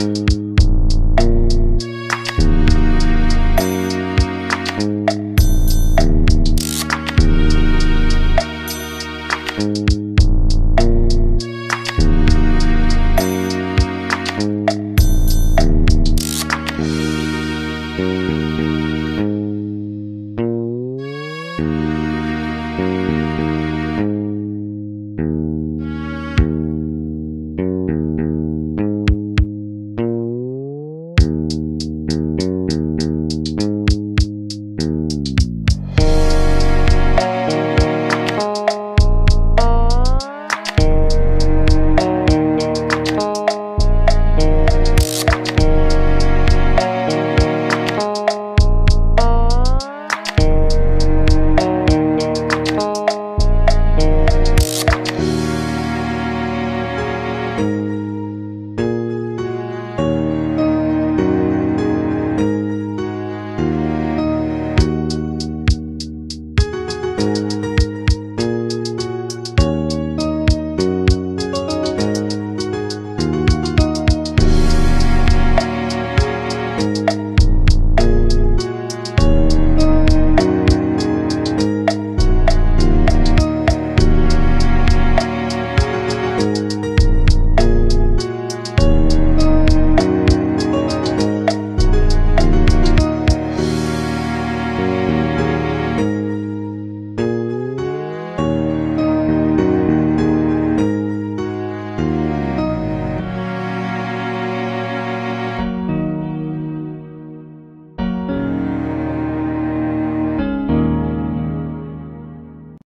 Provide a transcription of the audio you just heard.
you you